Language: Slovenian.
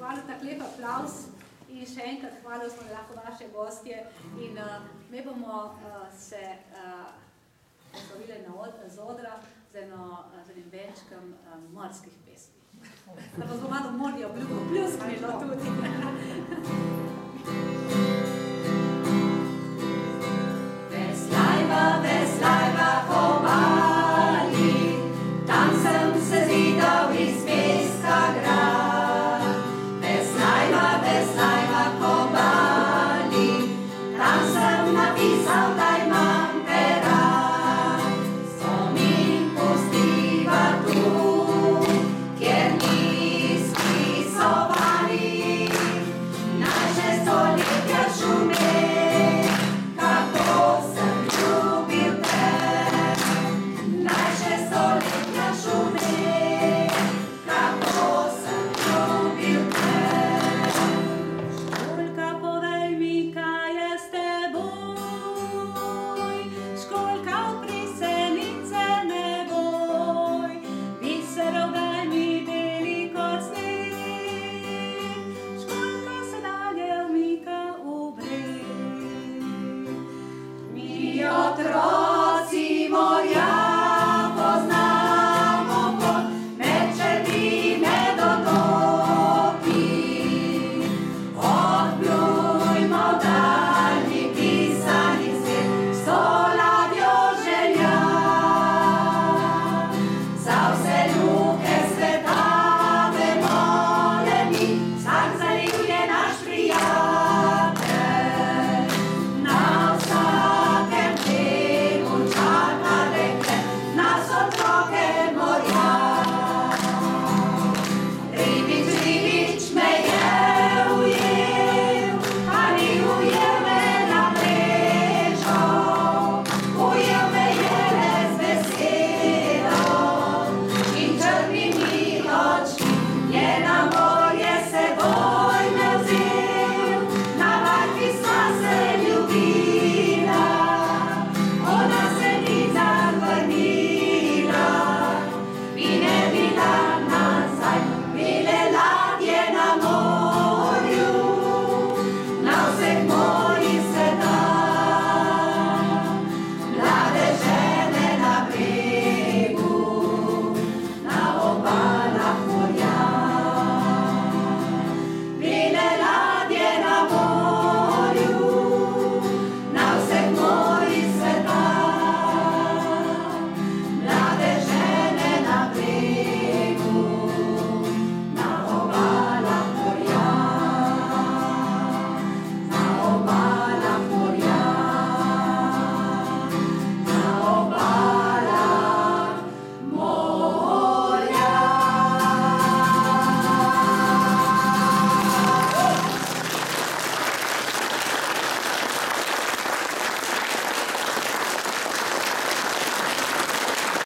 Hvala, tak lep aplaus in še enkrat hvala, da smo lahko vaše gostje in uh, mi bomo uh, se eh, uh, poslovili na od, z odra z, eno, z enim venčkom uh, morskih pesmi. Da vas bo malo morje obljubo pljusknilo tudi.